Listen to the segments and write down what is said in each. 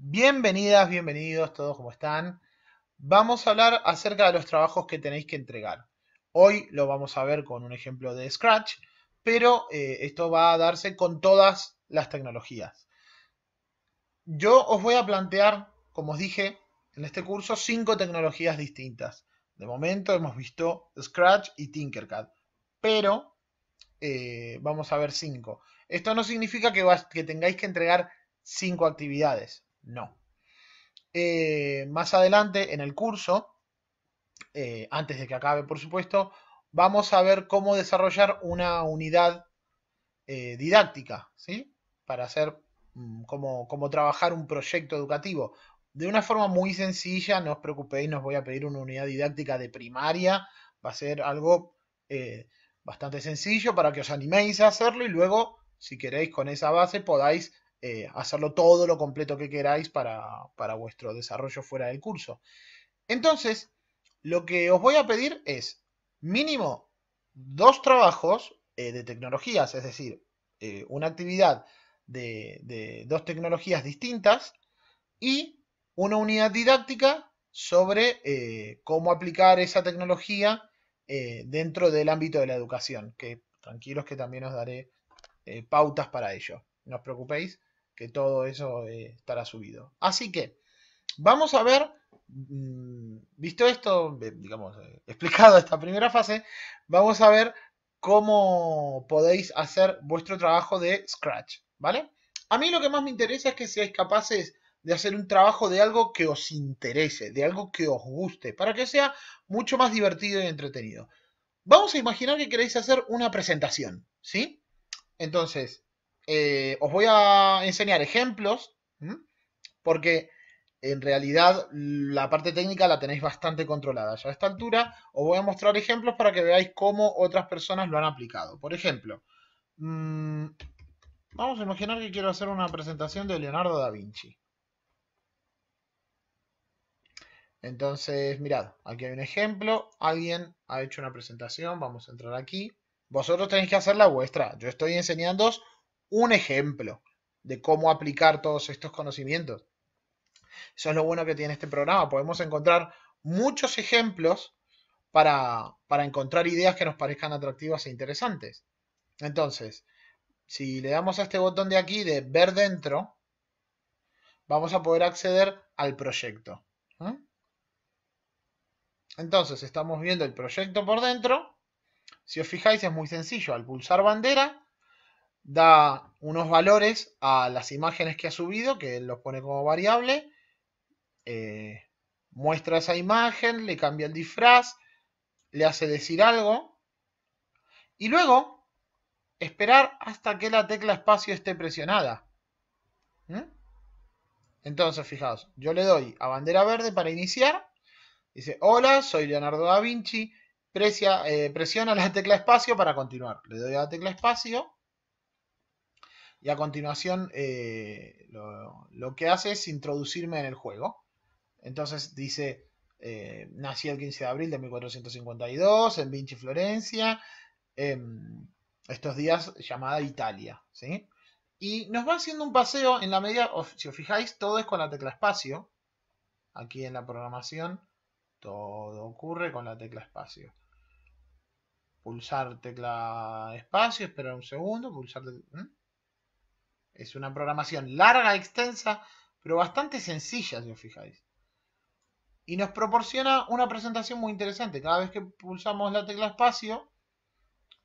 Bienvenidas, bienvenidos todos, ¿cómo están? Vamos a hablar acerca de los trabajos que tenéis que entregar. Hoy lo vamos a ver con un ejemplo de Scratch, pero eh, esto va a darse con todas las tecnologías. Yo os voy a plantear, como os dije en este curso, cinco tecnologías distintas. De momento hemos visto Scratch y Tinkercad, pero eh, vamos a ver cinco. Esto no significa que, que tengáis que entregar cinco actividades, no. Eh, más adelante en el curso, eh, antes de que acabe por supuesto, vamos a ver cómo desarrollar una unidad didáctica, ¿sí? Para hacer mm, cómo, trabajar un proyecto educativo de una forma muy sencilla, no os preocupéis, no os voy a pedir una unidad didáctica de primaria, va a ser algo bastante sencillo para que os animéis a hacerlo y luego, si queréis con esa base, podáis eh, hacerlo todo lo completo que queráis para, vuestro desarrollo fuera del curso. Entonces, lo que os voy a pedir es mínimo dos trabajos eh, de tecnologías, es decir, eh, una actividad de, de, dos tecnologías distintas y una unidad didáctica sobre cómo aplicar esa tecnología dentro del ámbito de la educación, que tranquilos que también os daré pautas para ello. No os preocupéis que todo eso eh, estará subido. Así que vamos a ver, mm, visto esto, digamos, explicado esta primera fase, vamos a ver cómo podéis hacer vuestro trabajo de Scratch, ¿vale? A mí lo que más me interesa es que seáis capaces de hacer un trabajo de algo que os interese, de algo que os guste, para que sea mucho más divertido y entretenido. Vamos a imaginar que queréis hacer una presentación, ¿sí? Entonces, eh, os voy a enseñar ejemplos, porque en realidad la parte técnica la tenéis bastante controlada. Ya a esta altura os voy a mostrar ejemplos para que veáis cómo otras personas lo han aplicado. Por ejemplo, mm, vamos a imaginar que quiero hacer una presentación de Leonardo da Vinci. Entonces, mirad, aquí hay un ejemplo. Alguien ha hecho una presentación. Vamos a entrar aquí. Vosotros tenéis que hacer la vuestra. Yo estoy enseñando un ejemplo de cómo aplicar todos estos conocimientos. Eso es lo bueno que tiene este programa. Podemos encontrar muchos ejemplos para, para encontrar ideas que nos parezcan atractivas e interesantes. Entonces, si le damos a este botón de aquí de ver dentro, vamos a poder acceder al proyecto. Entonces estamos viendo el proyecto por dentro. Si os fijáis es muy sencillo. Al pulsar bandera da unos valores a las imágenes que ha subido, que los pone como variable. Eh, muestra esa imagen, le cambia el disfraz, le hace decir algo. Y luego esperar hasta que la tecla espacio esté presionada. ¿Mm? Entonces, fijaos, yo le doy a bandera verde para iniciar Dice, hola, soy Leonardo da Vinci. Eh, presiona la tecla espacio para continuar. Le doy a la tecla espacio. Y a continuación eh, lo, que hace es introducirme en el juego. Entonces dice, eh, nací el 15 de abril de 1452 en Vinci, Florencia. estos días llamada Italia. ¿sí? Y nos va haciendo un paseo en la medida, si os fijáis, todo es con la tecla espacio. Aquí en la programación todo ocurre con la tecla espacio. Pulsar tecla espacio, esperar un segundo, pulsar... Es una programación larga, extensa, pero bastante sencilla, si os fijáis. Y nos proporciona una presentación muy interesante. Cada vez que pulsamos la tecla espacio,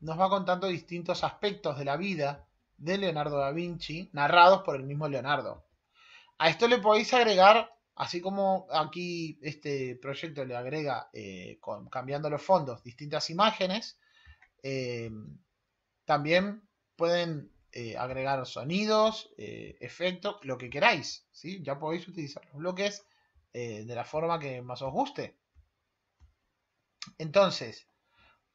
nos va contando distintos aspectos de la vida de Leonardo da Vinci, narrados por el mismo Leonardo. A esto le podéis agregar Así como aquí este proyecto le agrega, eh, cambiando los fondos, distintas imágenes, eh, también pueden eh, agregar sonidos, efectos, lo que queráis. ¿sí? Ya podéis utilizar los bloques de la forma que más os guste. Entonces,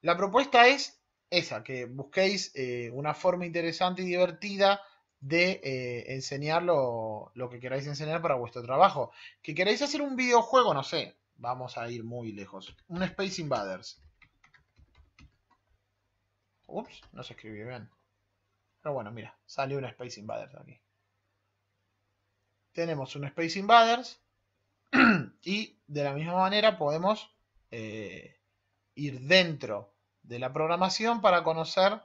la propuesta es esa, que busquéis una forma interesante y divertida de eh, enseñar lo, que queráis enseñar para vuestro trabajo. Que queréis hacer un videojuego, no sé, vamos a ir muy lejos. Un Space Invaders. Ups, no se escribió bien. Pero bueno, mira, salió un Space Invaders aquí. tenemos un Space Invaders y de la misma manera podemos eh, ir dentro de la programación para conocer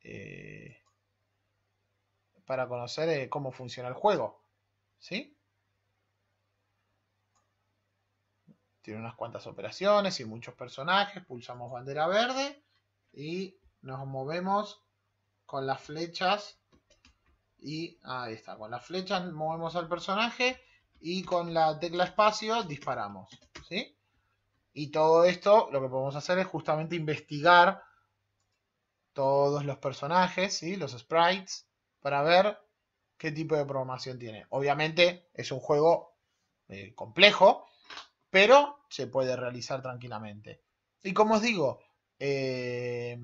eh, para conocer eh, cómo funciona el juego. ¿Sí? Tiene unas cuantas operaciones y muchos personajes. Pulsamos bandera verde y nos movemos con las flechas. Y ahí está, con las flechas movemos al personaje y con la tecla espacio disparamos. ¿Sí? Y todo esto lo que podemos hacer es justamente investigar todos los personajes, ¿sí? los sprites, para ver qué tipo de programación tiene. Obviamente es un juego eh, complejo, pero se puede realizar tranquilamente. Y como os digo, eh,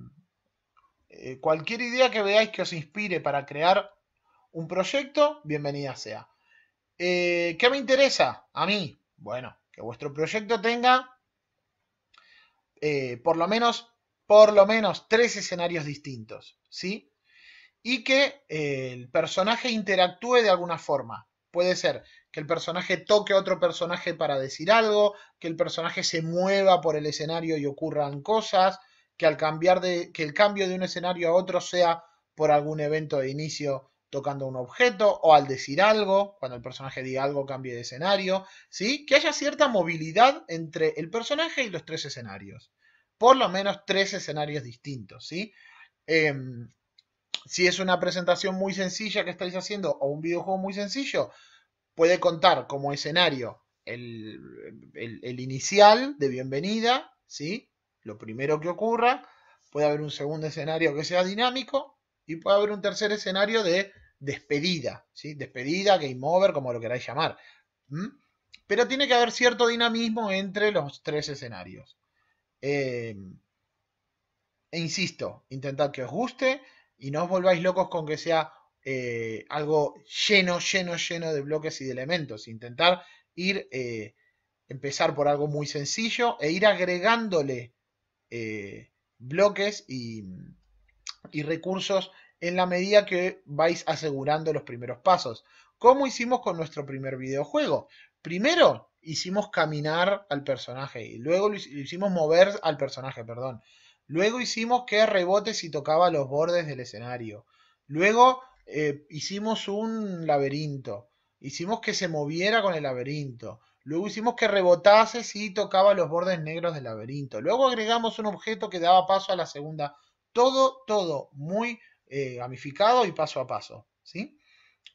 eh, cualquier idea que veáis que os inspire para crear un proyecto, bienvenida sea. ¿Qué me interesa? A mí, bueno, que vuestro proyecto tenga por lo menos por lo menos tres escenarios distintos, ¿sí? Y que eh, el personaje interactúe de alguna forma. Puede ser que el personaje toque a otro personaje para decir algo, que el personaje se mueva por el escenario y ocurran cosas, que al cambiar de que el cambio de un escenario a otro sea por algún evento de inicio tocando un objeto o al decir algo, cuando el personaje diga algo cambie de escenario, ¿sí? Que haya cierta movilidad entre el personaje y los tres escenarios por lo menos tres escenarios distintos, ¿sí? Em, si es una presentación muy sencilla que estáis haciendo o un videojuego muy sencillo, puede contar como escenario el, inicial de bienvenida, ¿sí? Lo primero que ocurra. Puede haber un segundo escenario que sea dinámico y puede haber un tercer escenario de despedida, ¿sí? Despedida, game over, como lo queráis llamar. Pero tiene que haber cierto dinamismo entre los tres escenarios. Eh, e insisto, intentad que os guste y no os volváis locos con que sea eh, algo lleno, lleno, lleno de bloques y de elementos. Intentar ir, eh, empezar por algo muy sencillo e ir agregándole bloques y, recursos en la medida que vais asegurando los primeros pasos. Como hicimos con nuestro primer videojuego. Primero hicimos caminar al personaje y luego lo hicimos mover al personaje, perdón. Luego hicimos que rebote si tocaba los bordes del escenario. Luego eh, hicimos un laberinto. Hicimos que se moviera con el laberinto. Luego hicimos que rebotase si tocaba los bordes negros del laberinto. Luego agregamos un objeto que daba paso a la segunda. Todo, todo muy eh, gamificado y paso a paso. ¿sí?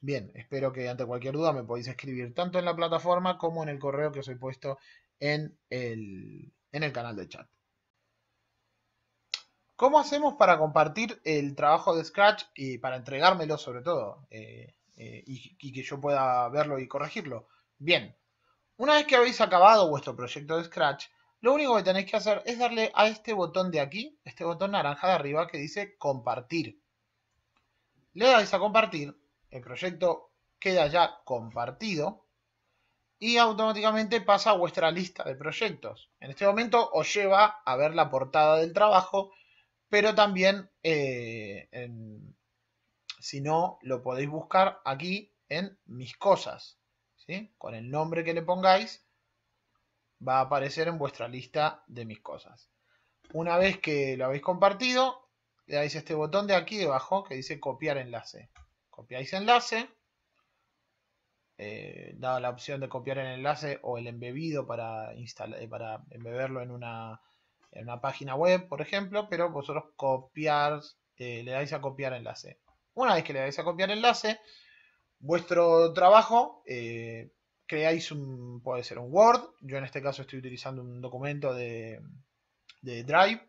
Bien, espero que ante cualquier duda me podéis escribir tanto en la plataforma como en el correo que os he puesto en el, canal de chat. ¿Cómo hacemos para compartir el trabajo de Scratch y para entregármelo sobre todo eh, eh, y, que yo pueda verlo y corregirlo? Bien, una vez que habéis acabado vuestro proyecto de Scratch, lo único que tenéis que hacer es darle a este botón de aquí, este botón naranja de arriba que dice compartir. Le dais a compartir el proyecto queda ya compartido y automáticamente pasa a vuestra lista de proyectos. En este momento os lleva a ver la portada del trabajo, pero también, eh, si no, lo podéis buscar aquí en mis cosas. Con el nombre que le pongáis, va a aparecer en vuestra lista de mis cosas. Una vez que lo habéis compartido, le dais este botón de aquí debajo que dice copiar enlace copiáis enlace, eh, la opción de copiar el enlace o el embebido para, eh, para embeberlo en una, en una página web, por ejemplo, pero vosotros copiar, eh, le dais a copiar enlace. Una vez que le dais a copiar enlace, vuestro trabajo, creáis un, puede ser un Word, yo en este caso estoy utilizando un documento de, de Drive,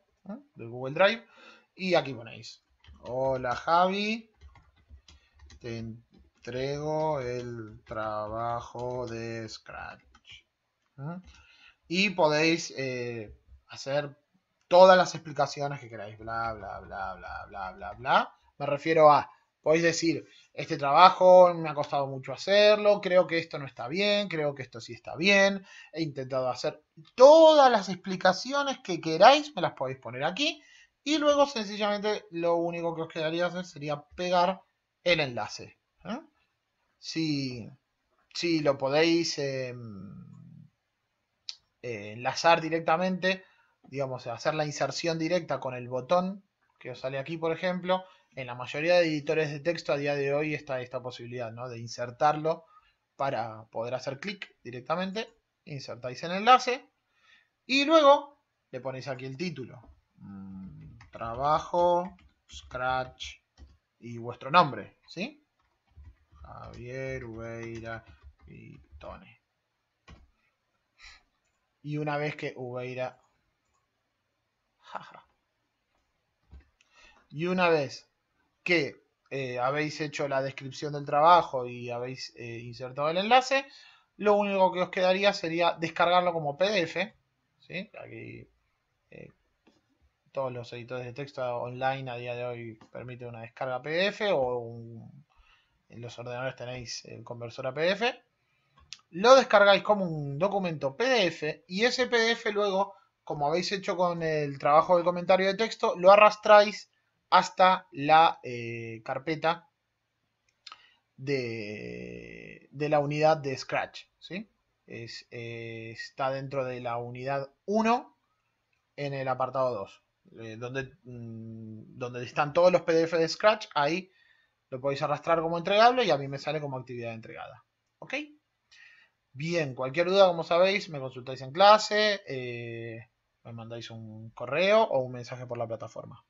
de Google Drive, y aquí ponéis, hola Javi, te entrego el trabajo de Scratch. Y podéis eh, hacer todas las explicaciones que queráis, bla, bla, bla, bla, bla, bla, bla. Me refiero a, podéis decir, este trabajo me ha costado mucho hacerlo, creo que esto no está bien, creo que esto sí está bien, he intentado hacer todas las explicaciones que queráis, me las podéis poner aquí. Y luego sencillamente lo único que os quedaría hacer sería pegar el enlace. ¿eh? Si, si lo podéis em, eh, enlazar directamente, digamos, hacer la inserción directa con el botón que os sale aquí, por ejemplo, en la mayoría de editores de texto a día de hoy está esta posibilidad, ¿no? De insertarlo para poder hacer clic directamente. Insertáis el enlace y luego le ponéis aquí el título. Mm, trabajo, Scratch y vuestro nombre, ¿sí? Javier Ubeira Tone. Y una vez que Ubeira... Y una vez que eh, habéis hecho la descripción del trabajo y habéis eh, insertado el enlace, lo único que os quedaría sería descargarlo como PDF. Aquí eh, todos los editores de texto online a día de hoy permiten una descarga PDF o en los ordenadores tenéis el conversor a PDF. Lo descargáis como un documento PDF y ese PDF luego, como habéis hecho con el trabajo del comentario de texto, lo arrastráis hasta la eh, carpeta de, la unidad de Scratch. ¿sí? Eh, está dentro de la unidad 1 en el apartado 2. Eh, donde, mm, donde están todos los PDF de Scratch, ahí lo podéis arrastrar como entregable y a mí me sale como actividad entregada. ¿Ok? Bien, cualquier duda, como sabéis, me consultáis en clase, me mandáis un correo o un mensaje por la plataforma.